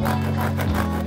ハハハハ!